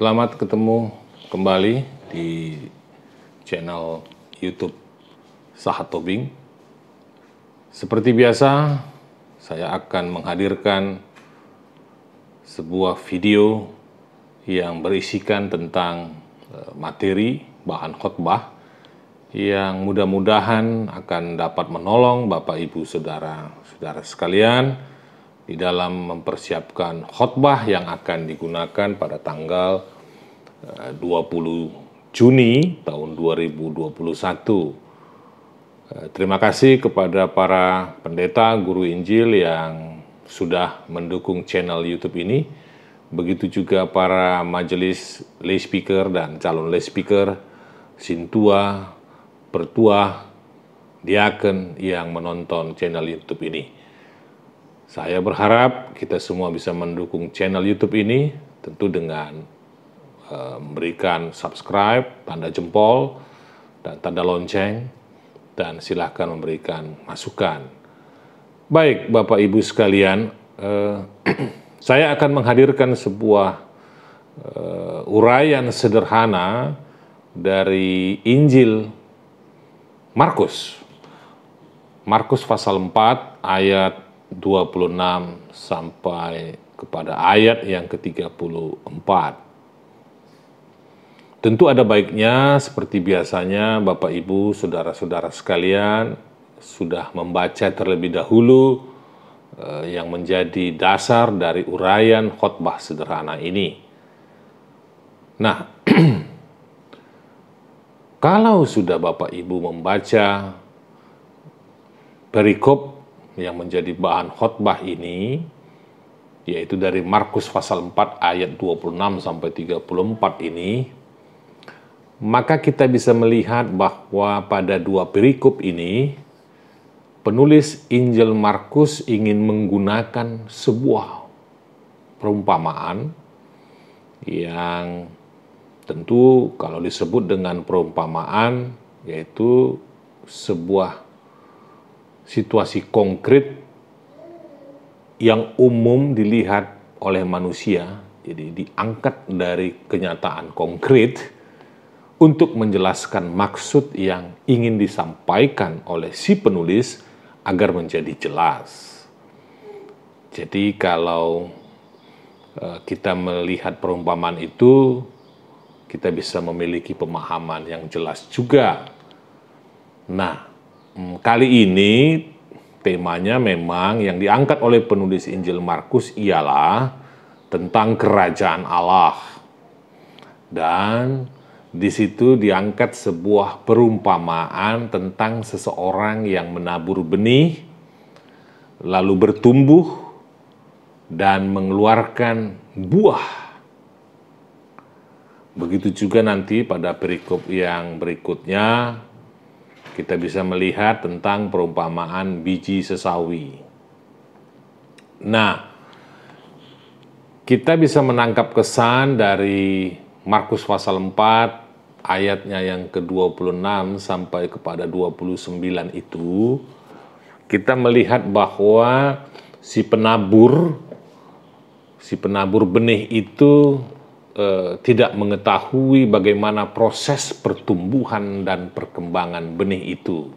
Selamat ketemu kembali di channel YouTube Sahat Tobing. Seperti biasa, saya akan menghadirkan sebuah video yang berisikan tentang eh, materi bahan khotbah yang mudah-mudahan akan dapat menolong Bapak Ibu Saudara-saudara sekalian di dalam mempersiapkan khotbah yang akan digunakan pada tanggal eh, 20 Juni tahun 2021. Eh, Terima kasih kepada para pendeta guru Injil yang sudah mendukung channel YouTube ini. Begitu juga para majelis lay speaker dan calon lay speaker, sintua, pertua, diaken yang menonton channel YouTube ini. Saya berharap kita semua bisa mendukung channel YouTube ini, tentu dengan eh, memberikan subscribe, tanda jempol, dan tanda lonceng, dan silahkan memberikan masukan. Baik, Bapak Ibu sekalian, eh, saya akan menghadirkan sebuah eh, uraian sederhana dari Injil Markus. Markus pasal 4 ayat 26 sampai kepada ayat yang ke-34. Tentu ada baiknya seperti biasanya Bapak Ibu, saudara-saudara sekalian sudah membaca terlebih dahulu eh, yang menjadi dasar dari uraian khotbah sederhana ini. Nah, kalau sudah Bapak Ibu membaca perikop yang menjadi bahan khotbah ini, yaitu dari Markus pasal 4 ayat 26 sampai 34 ini, maka kita bisa melihat bahwa pada dua perikop ini, penulis Injil Markus ingin menggunakan sebuah perumpamaan yang tentu kalau disebut dengan perumpamaan yaitu sebuah situasi konkret yang umum dilihat oleh manusia jadi diangkat dari kenyataan konkret untuk menjelaskan maksud yang ingin disampaikan oleh si penulis agar menjadi jelas. Jadi kalau eh, kita melihat perumpamaan itu kita bisa memiliki pemahaman yang jelas juga. Nah, kali ini temanya memang yang diangkat oleh penulis Injil Markus ialah tentang kerajaan Allah. Dan di situ diangkat sebuah perumpamaan tentang seseorang yang menabur benih, lalu bertumbuh dan mengeluarkan buah. Begitu juga nanti pada perikop yang berikutnya, kita bisa melihat tentang perumpamaan biji sesawi. Nah, kita bisa menangkap kesan dari Markus pasal 4 ayatnya yang ke-26 sampai kepada 29 itu kita melihat bahwa si penabur si penabur benih itu eh, tidak mengetahui bagaimana proses pertumbuhan dan perkembangan benih itu.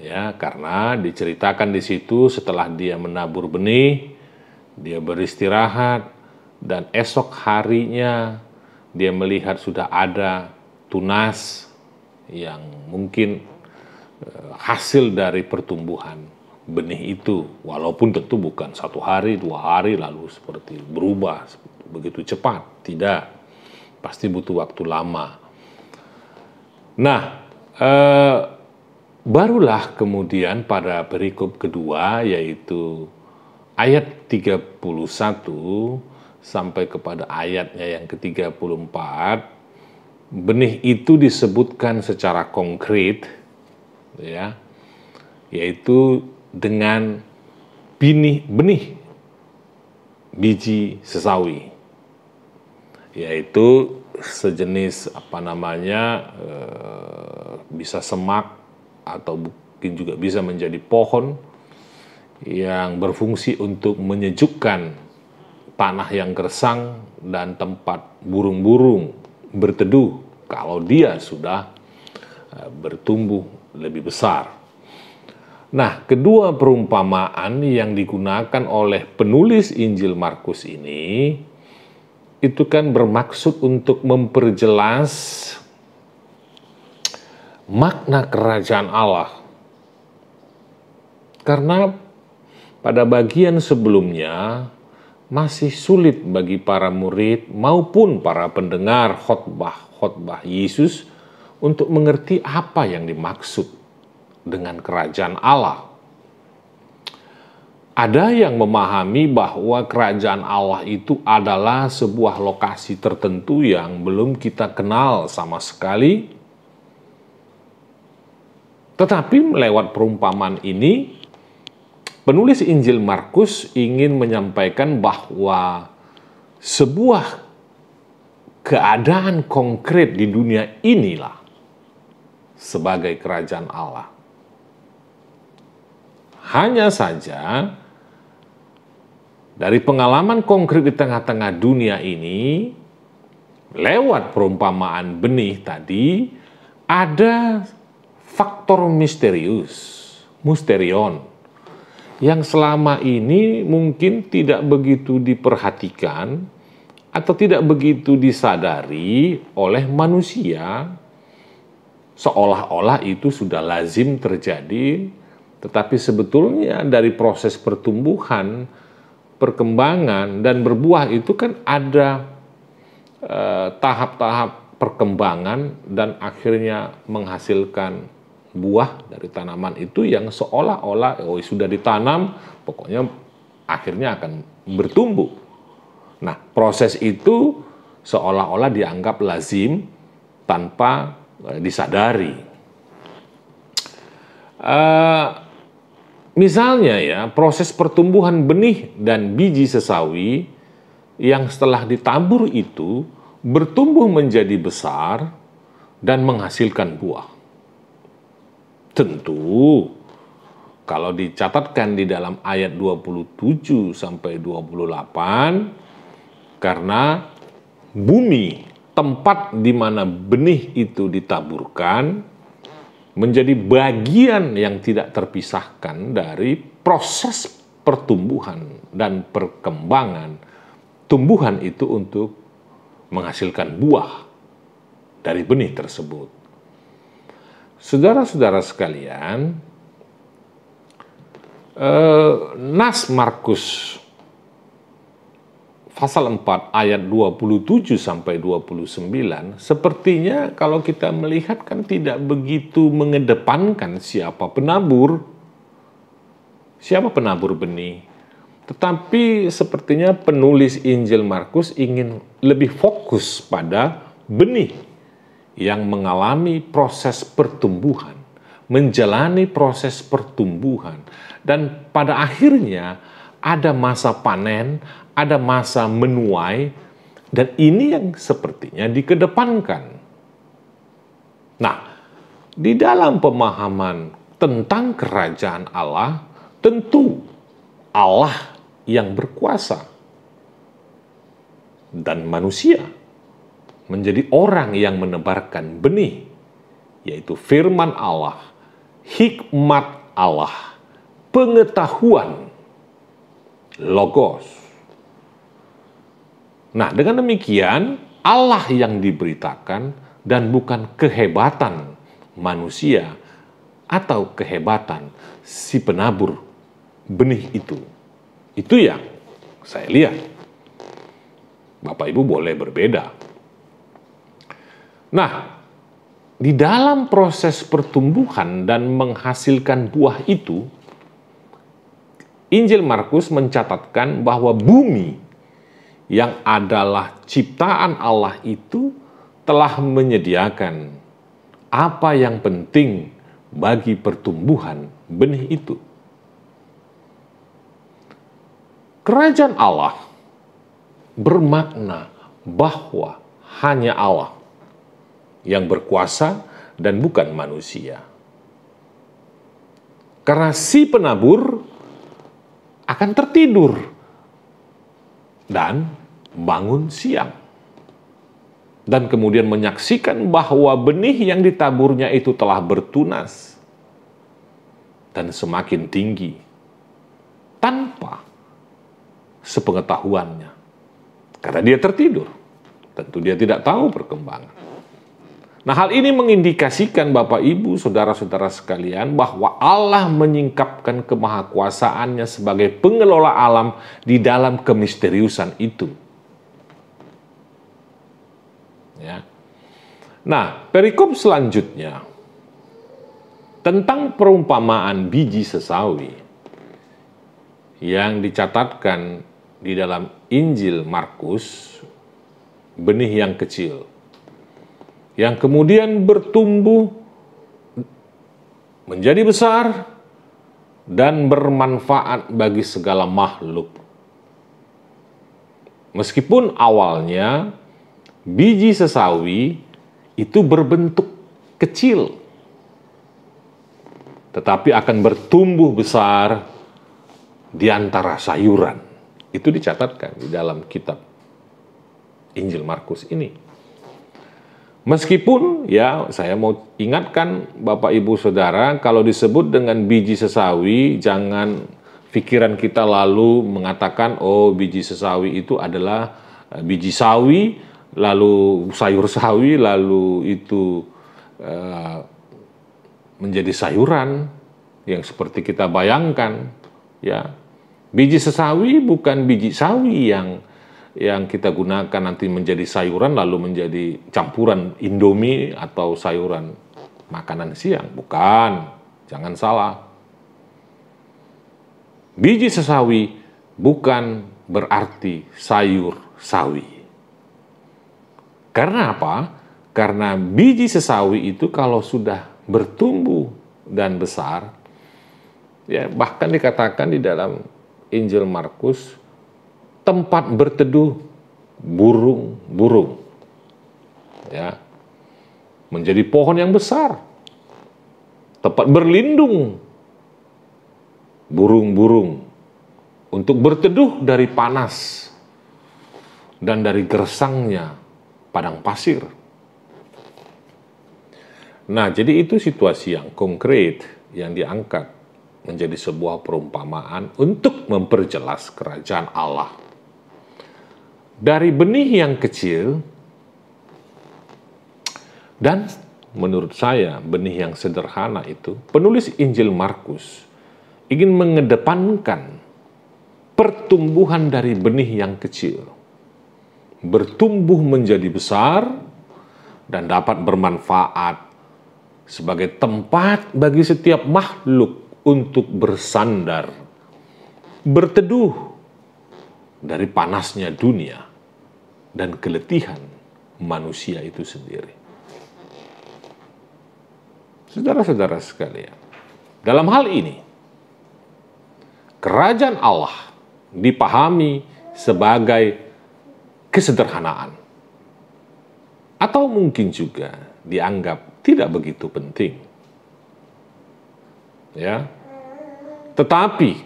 Ya, karena diceritakan di situ setelah dia menabur benih, dia beristirahat dan esok harinya dia melihat sudah ada tunas yang mungkin eh, hasil dari pertumbuhan benih itu walaupun tentu bukan satu hari dua hari lalu seperti berubah begitu cepat? Tidak. Pasti butuh waktu lama. Nah eh, barulah kemudian pada perikop kedua yaitu ayat 31 sampai kepada ayatnya yang ke-34, benih itu disebutkan secara konkret, ya, yaitu dengan benih, benih biji sesawi, yaitu sejenis apa namanya eh, bisa semak atau mungkin juga bisa menjadi pohon yang berfungsi untuk menyejukkan tanah yang gersang dan tempat burung-burung berteduh kalau dia sudah eh, bertumbuh lebih besar. Nah, kedua perumpamaan yang digunakan oleh penulis Injil Markus ini itu kan bermaksud untuk memperjelas makna kerajaan Allah. Karena pada bagian sebelumnya masih sulit bagi para murid maupun para pendengar khotbah-khotbah Yesus untuk mengerti apa yang dimaksud dengan kerajaan Allah. Ada yang memahami bahwa kerajaan Allah itu adalah sebuah lokasi tertentu yang belum kita kenal sama sekali. Tetapi lewat perumpamaan ini, penulis Injil Markus ingin menyampaikan bahwa sebuah keadaan konkret di dunia inilah sebagai kerajaan Allah. Hanya saja dari pengalaman konkret di tengah-tengah dunia ini, lewat perumpamaan benih tadi, ada faktor misterius, musterion, yang selama ini mungkin tidak begitu diperhatikan atau tidak begitu disadari oleh manusia, seolah-olah itu sudah lazim terjadi tetapi sebetulnya dari proses pertumbuhan, perkembangan dan berbuah itu kan ada eh, tahap-tahap eh, perkembangan dan akhirnya menghasilkan buah dari tanaman itu yang seolah-olah oh sudah ditanam pokoknya akhirnya akan bertumbuh. Nah, proses itu seolah-olah dianggap lazim tanpa eh, disadari. Uh, Misalnya ya, proses pertumbuhan benih dan biji sesawi yang setelah ditabur itu bertumbuh menjadi besar dan menghasilkan buah. Tentu kalau dicatatkan di dalam ayat 27 sampai 28 karena bumi tempat di mana benih itu ditaburkan menjadi bagian yang tidak terpisahkan dari proses pertumbuhan dan perkembangan tumbuhan itu untuk menghasilkan buah dari benih tersebut. Saudara-saudara sekalian, eh, Nas Markus pasal 4 ayat 27 sampai 29 sepertinya kalau kita melihat kan tidak begitu mengedepankan siapa penabur. Siapa penabur benih? Tetapi sepertinya penulis Injil Markus ingin lebih fokus pada benih yang mengalami proses pertumbuhan menjalani proses pertumbuhan. Dan pada akhirnya ada masa panen, ada masa menuai, dan ini yang sepertinya dikedepankan. Nah, di dalam pemahaman tentang kerajaan Allah, tentu Allah yang berkuasa dan manusia menjadi orang yang menebarkan benih, yaitu firman Allah, hikmat Allah, pengetahuan, logos. Nah, dengan demikian Allah yang diberitakan dan bukan kehebatan manusia atau kehebatan si penabur benih itu. Itu yang saya lihat. Bapak Ibu boleh berbeda. Nah, di dalam proses pertumbuhan dan menghasilkan buah itu, Injil Markus mencatatkan bahwa bumi yang adalah ciptaan Allah itu telah menyediakan apa yang penting bagi pertumbuhan benih itu. Kerajaan Allah bermakna bahwa hanya Allah yang berkuasa dan bukan manusia. Karena si penabur akan tertidur dan bangun siang. Dan kemudian menyaksikan bahwa benih yang ditaburnya itu telah bertunas dan semakin tinggi tanpa sepengetahuannya. Karena dia tertidur. Tentu dia tidak tahu perkembangan. Nah, hal ini mengindikasikan Bapak Ibu, saudara-saudara sekalian, bahwa Allah menyingkapkan kemahakuasaannya sebagai pengelola alam di dalam kemisteriusan itu. Ya. Nah, perikop selanjutnya tentang perumpamaan biji sesawi yang dicatatkan di dalam Injil Markus, benih yang kecil yang kemudian bertumbuh menjadi besar dan bermanfaat bagi segala makhluk. Meskipun awalnya biji sesawi itu berbentuk kecil, tetapi akan bertumbuh besar di antara sayuran. Itu dicatatkan di dalam kitab Injil Markus ini. Meskipun ya saya mau ingatkan Bapak Ibu Saudara kalau disebut dengan biji sesawi jangan pikiran kita lalu mengatakan oh biji sesawi itu adalah eh, biji sawi lalu sayur sawi lalu itu uh, menjadi sayuran yang seperti kita bayangkan ya. Biji sesawi bukan biji sawi yang yang kita gunakan nanti menjadi sayuran lalu menjadi campuran Indomie atau sayuran makanan siang. Bukan, jangan salah. Biji sesawi bukan berarti sayur sawi. Karena apa? Karena biji sesawi itu kalau sudah bertumbuh dan besar, ya bahkan dikatakan di dalam Injil Markus tempat berteduh burung-burung. Ya. Menjadi pohon yang besar. Tempat berlindung burung-burung untuk berteduh dari panas dan dari gersangnya padang pasir. Nah, jadi itu situasi yang konkret yang diangkat menjadi sebuah perumpamaan untuk memperjelas kerajaan Allah dari benih yang kecil dan menurut saya benih yang sederhana itu penulis Injil Markus ingin mengedepankan pertumbuhan dari benih yang kecil. Bertumbuh menjadi besar dan dapat bermanfaat sebagai tempat bagi setiap makhluk untuk bersandar, berteduh dari panasnya dunia dan keletihan manusia itu sendiri. Saudara-saudara sekalian, dalam hal ini, kerajaan Allah dipahami sebagai kesederhanaan, atau mungkin juga dianggap tidak begitu penting. Ya, tetapi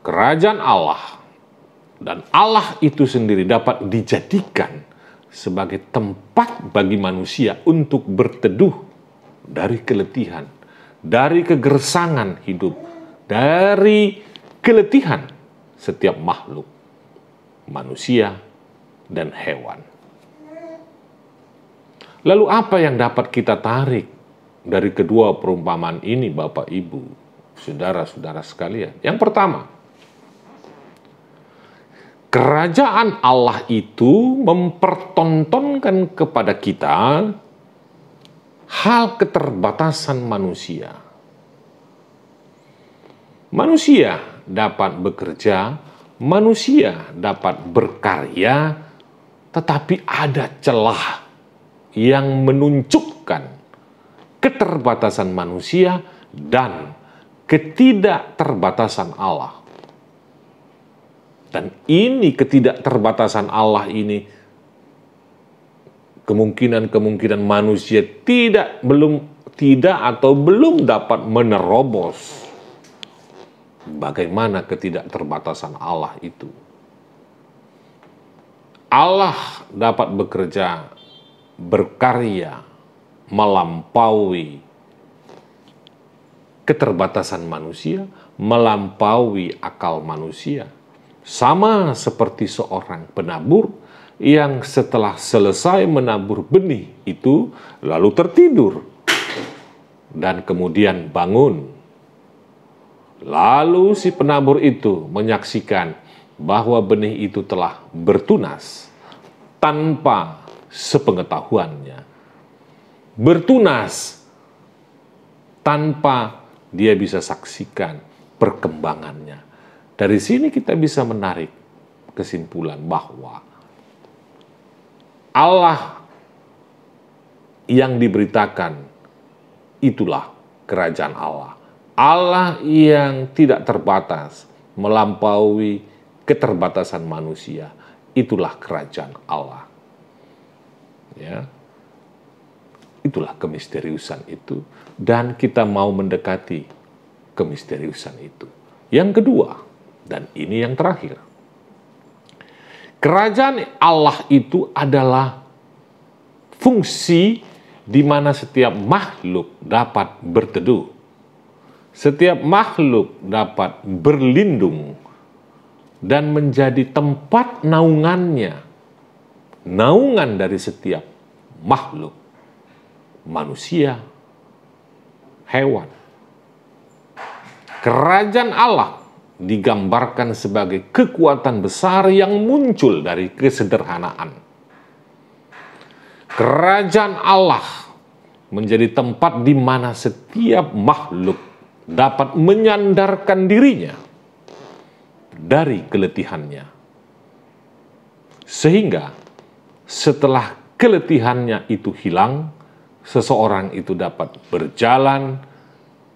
kerajaan Allah dan Allah itu sendiri dapat dijadikan sebagai tempat bagi manusia untuk berteduh dari keletihan, dari kegersangan hidup, dari keletihan setiap makhluk, manusia dan hewan. Lalu apa yang dapat kita tarik dari kedua perumpamaan ini Bapak Ibu, saudara-saudara sekalian? Yang pertama, kerajaan Allah itu mempertontonkan kepada kita hal keterbatasan manusia. Manusia dapat bekerja, manusia dapat berkarya, tetapi ada celah yang menunjukkan keterbatasan manusia dan ketidakterbatasan Allah. Dan ini ketidakterbatasan Allah ini kemungkinan-kemungkinan manusia tidak belum tidak atau belum dapat menerobos bagaimana ketidakterbatasan Allah itu. Allah dapat bekerja, berkarya, melampaui keterbatasan manusia, melampaui akal manusia. Sama seperti seorang penabur yang setelah selesai menabur benih itu lalu tertidur dan kemudian bangun. Lalu si penabur itu menyaksikan bahwa benih itu telah bertunas tanpa sepengetahuannya. Bertunas tanpa dia bisa saksikan perkembangannya. Dari sini kita bisa menarik kesimpulan bahwa Allah yang diberitakan itulah kerajaan Allah. Allah yang tidak terbatas melampaui keterbatasan manusia. Itulah kerajaan Allah. Ya. Itulah kemisteriusan itu dan kita mau mendekati kemisteriusan itu. Yang kedua, dan ini yang terakhir. Kerajaan Allah itu adalah fungsi di mana setiap makhluk dapat berteduh. Setiap makhluk dapat berlindung dan menjadi tempat naungannya. Naungan dari setiap makhluk. Manusia, hewan. Kerajaan Allah digambarkan sebagai kekuatan besar yang muncul dari kesederhanaan. Kerajaan Allah menjadi tempat di mana setiap makhluk dapat menyandarkan dirinya dari keletihannya. Sehingga setelah keletihannya itu hilang, seseorang itu dapat berjalan,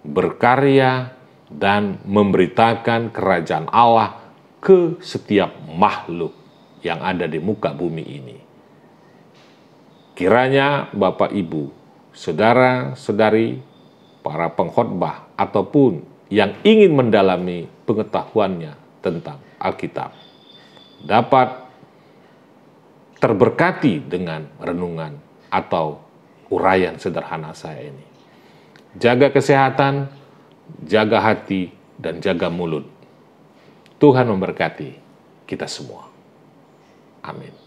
berkarya, dan memberitakan kerajaan Allah ke setiap makhluk yang ada di muka bumi ini. Kiranya Bapak Ibu, saudara-saudari, para pengkhotbah ataupun yang ingin mendalami pengetahuannya tentang Alkitab dapat terberkati dengan renungan atau uraian sederhana saya ini. Jaga kesehatan, jaga hati, dan jaga mulut. Tuhan memberkati kita semua. Amin.